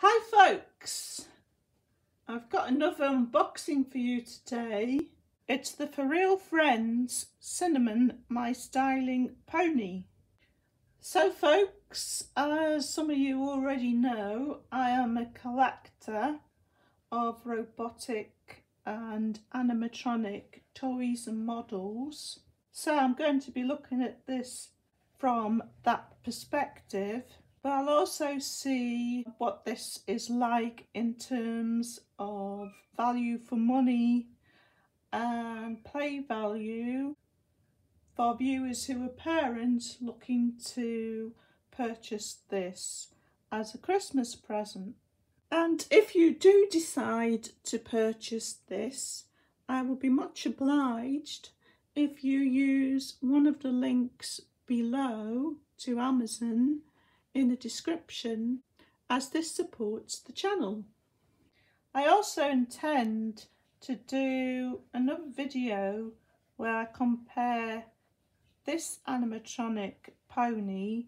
Hi folks, I've got another unboxing for you today. It's the FurReal Friends Cinnamon My Stylin' Pony. So folks, as some of you already know, I am a collector of robotic and animatronic toys and models. So I'm going to be looking at this from that perspective but I'll also see what this is like in terms of value for money and play value for viewers who are parents looking to purchase this as a Christmas present. And if you do decide to purchase this, I will be much obliged if you use one of the links below to Amazon in the description as this supports the channel. I also intend to do another video where I compare this animatronic pony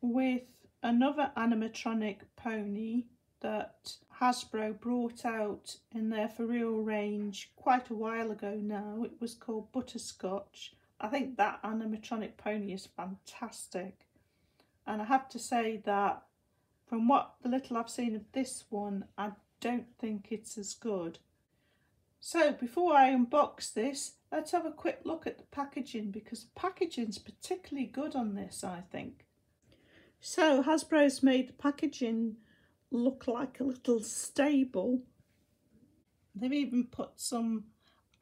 with another animatronic pony that Hasbro brought out in their FurReal range quite a while ago now. It was called Butterscotch. I think that animatronic pony is fantastic and I have to say that from what the little I've seen of this one I don't think it's as good. So before I unbox this let's have a quick look at the packaging because the packaging's particularly good on this I think. So Hasbro's made the packaging look like a little stable. They've even put some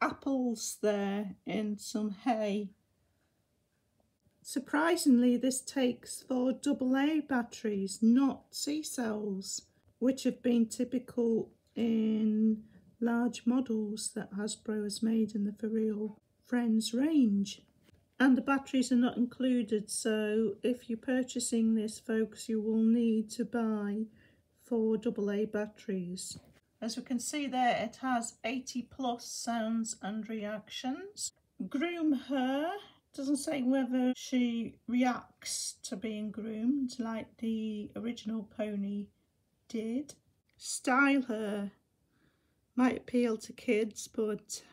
apples there in some hay Surprisingly, this takes four AA batteries, not C cells, which have been typical in large models that Hasbro has made in the FurReal Friends range. And the batteries are not included, so if you're purchasing this, folks, you will need to buy four AA batteries. As we can see there, it has 80 plus sounds and reactions. Groom her doesn't say whether she reacts to being groomed like the original pony did. Style her might appeal to kids but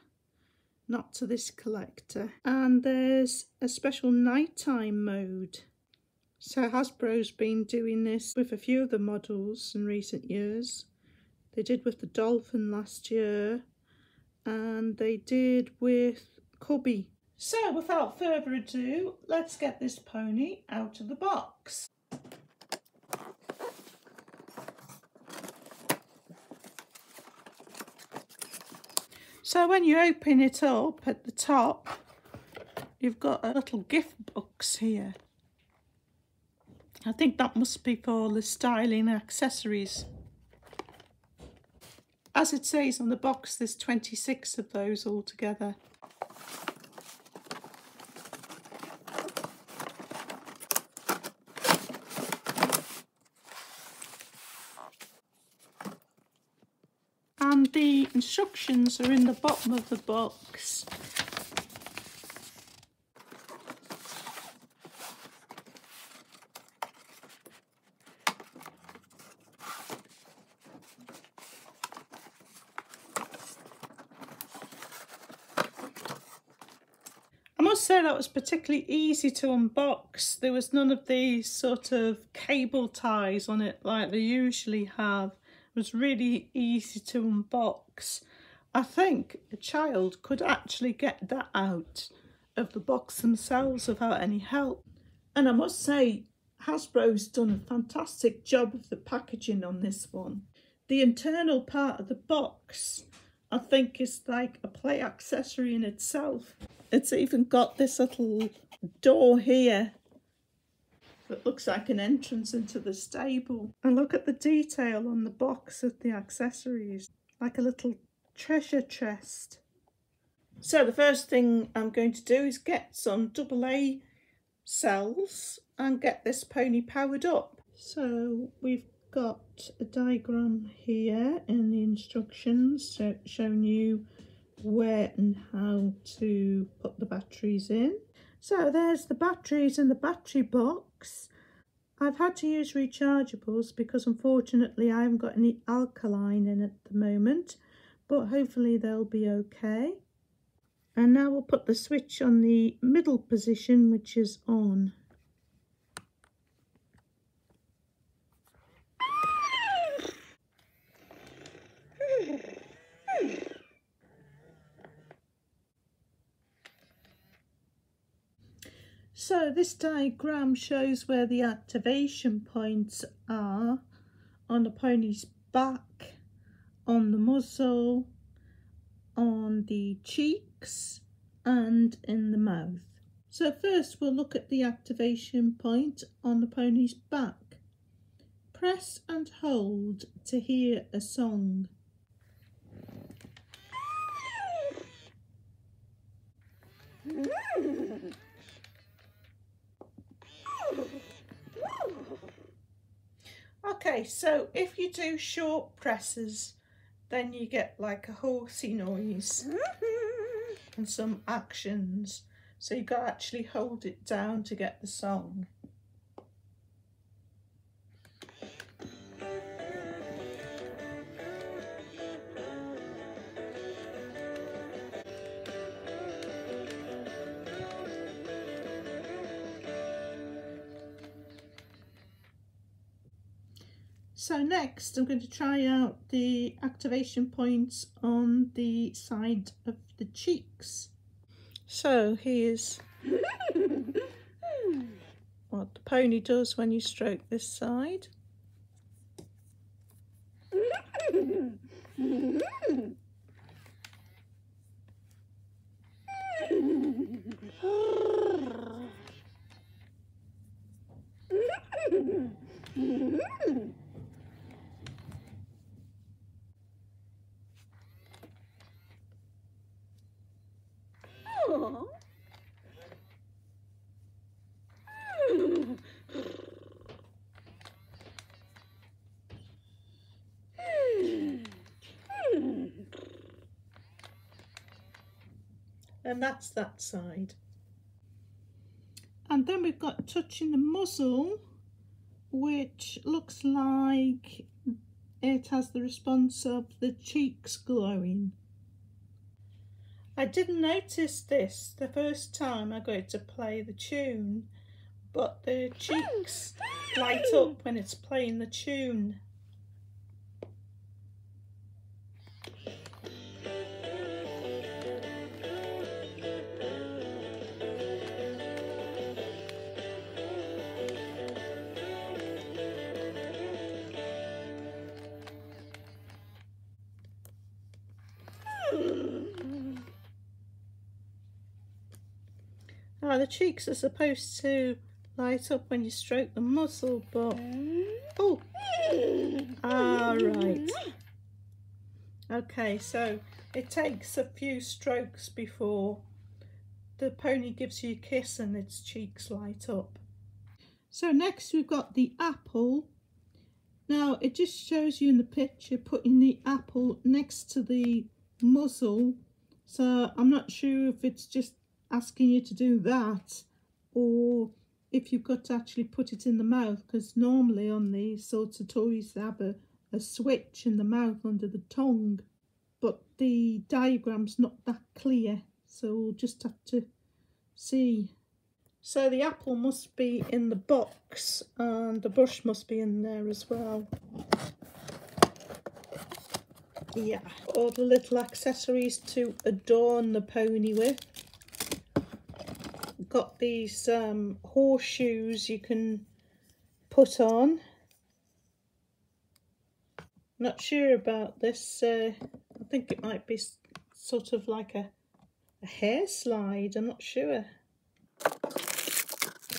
not to this collector. And there's a special nighttime mode. So Hasbro's been doing this with a few of the models in recent years. They did with the Dolphin last year and they did with Cubby so without further ado, let's get this pony out of the box. So when you open it up at the top, you've got a little gift box here. I think that must be for the styling accessories. As it says on the box, there's 26 of those altogether. the instructions are in the bottom of the box. I must say that was particularly easy to unbox. There was none of these sort of cable ties on it like they usually have was really easy to unbox. I think a child could actually get that out of the box themselves without any help. And I must say, Hasbro's done a fantastic job of the packaging on this one. The internal part of the box, I think, is like a play accessory in itself. It's even got this little door here that looks like an entrance into the stable. And look at the detail on the box of the accessories, like a little treasure chest. So the first thing I'm going to do is get some AA cells and get this pony powered up. So we've got a diagram here in the instructions showing you where and how to put the batteries in. So there's the batteries in the battery box I've had to use rechargeables because unfortunately I haven't got any alkaline in at the moment, but hopefully they'll be okay. And now we'll put the switch on the middle position, which is on. So this diagram shows where the activation points are on the pony's back, on the muzzle, on the cheeks and in the mouth. So first we'll look at the activation point on the pony's back. Press and hold to hear a song. Okay, so if you do short presses, then you get like a horsey noise mm-hmm. and some actions. So you got to actually hold it down to get the song. So next I'm going to try out the activation points on the side of the cheeks. So here's what the pony does when you stroke this side. and that's that side. And then we've got touching the muzzle, which looks like it has the response of the cheeks glowing. I didn't notice this the first time I got to play the tune, but the cheeks light up when it's playing the tune. The cheeks are supposed to light up when you stroke the muzzle, but oh, ah right. Okay, so it takes a few strokes before the pony gives you a kiss and its cheeks light up. So next we've got the apple. Now it just shows you in the picture putting the apple next to the muzzle. So I'm not sure if it's just asking you to do that or if you've got to actually put it in the mouth because normally on these sorts of toys they have a, a switch in the mouth under the tongue but the diagram's not that clear so we'll just have to see. So the apple must be in the box and the brush must be in there as well. Yeah, all the little accessories to adorn the pony with got these um, horseshoes you can put on. Not sure about this. Uh, I think it might be sort of like a, a hair slide. I'm not sure.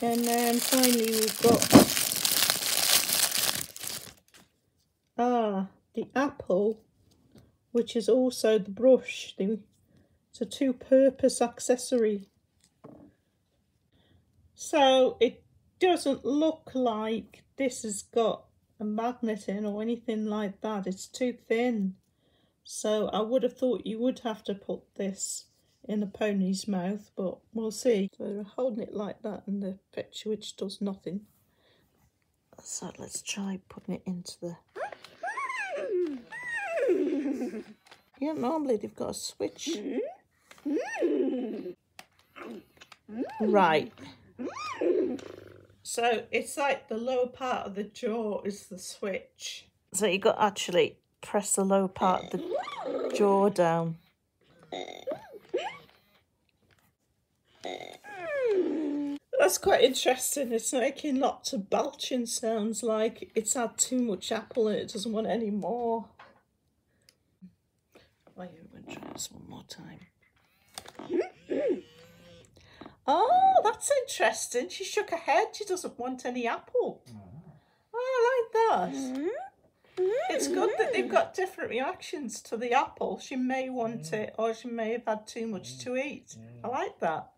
And then finally we've got ah the apple, which is also the brush. The, it's a two-purpose accessory. So it doesn't look like this has got a magnet in or anything like that. It's too thin. So I would have thought you would have to put this in a pony's mouth, but we'll see. So they're holding it like that in the picture, which does nothing. So let's try putting it into the... Yeah, normally they've got a switch. Right. So it's like the lower part of the jaw is the switch. So you got to actually press the lower part of the jaw down. That's quite interesting. It's making lots of belching sounds like it's had too much apple and it doesn't want any more. Why you going to try this one more time? Oh, that's interesting. She shook her head. She doesn't want any apple. Mm. Oh, I like that. Mm-hmm. It's good that they've mm-hmm. got different reactions to the apple. She may want mm. it or she may have had too much mm. to eat. I like that.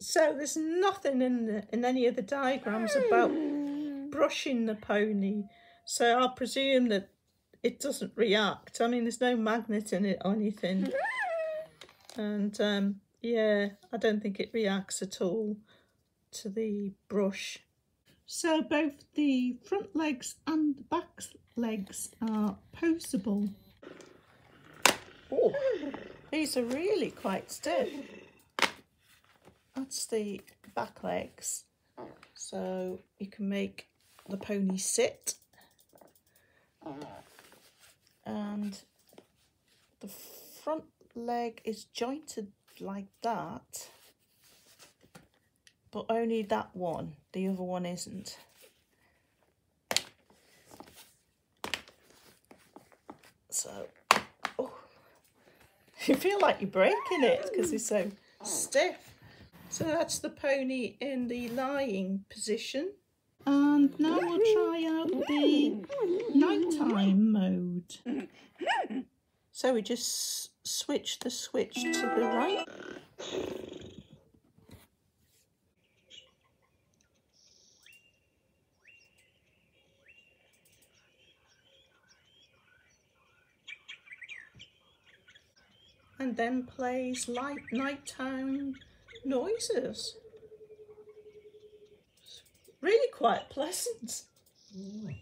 So there's nothing in the, in any of the diagrams about brushing the pony. So I presume that it doesn't react. I mean, there's no magnet in it or anything. And um, yeah, I don't think it reacts at all to the brush. So both the front legs and the back legs are poseable. Oh, these are really quite stiff. That's the back legs. So you can make the pony sit. And the front leg is jointed like that. But only that one. The other one isn't. So, oh, you feel like you're breaking it because it's so stiff. So that's the pony in the lying position. And now we'll try out the nighttime mode. So we just switch the switch to the right. And then plays light nighttime noises. really quite pleasant. Mm.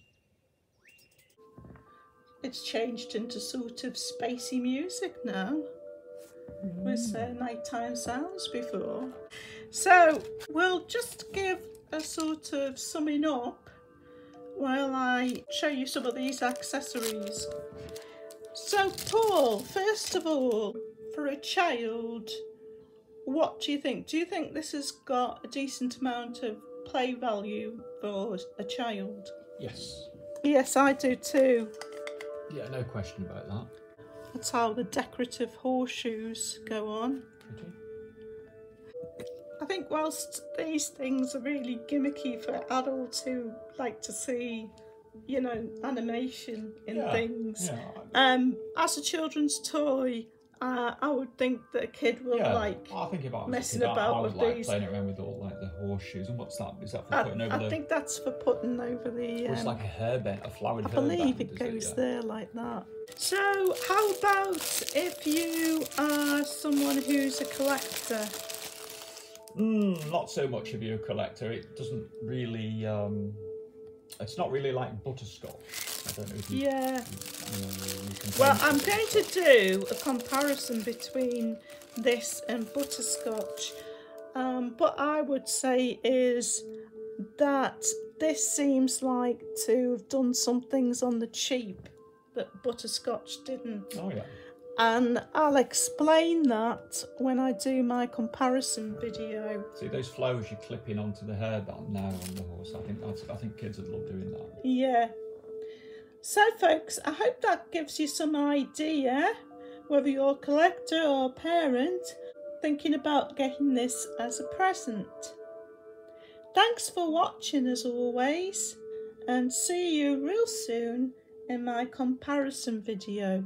It's changed into sort of spacey music now. Mm. With uh, nighttime sounds before. So we'll just give a sort of summing up while I show you some of these accessories. So Paul, first of all, for a child, what do you think? Do you think this has got a decent amount of play value for a child? Yes. Yes, I do too. Yeah, no question about that. That's how the decorative horseshoes go on. Pretty. I think whilst these things are really gimmicky for adults who like to see, you know, animation in yeah, things, yeah. um, as a children's toy, uh, I would think that a kid will yeah, like I think if I was messing kid, about I, I was with like these. playing around with all like the horseshoes. And what's that? Is that for I, putting over I the? think that's for putting over the. It's um, like a hairband, a flowered I believe it goes yeah? there like that. So, how about if you are someone who's a collector? Mm, not so much if you're a collector. It doesn't really. Um, it's not really like butterscotch. I don't know if you. Yeah. you, Well, I'm going to do a comparison between this and butterscotch. Um, what I would say is that this seems like to have done some things on the cheap that butterscotch didn't. Oh yeah. And I'll explain that when I do my comparison video. See those flowers you're clipping onto the hairband now on the horse. I think that's. I think kids would love doing that. Yeah. So, folks, I hope that gives you some idea, whether you're a collector or a parent, thinking about getting this as a present. Thanks for watching as always, and see you real soon in my comparison video.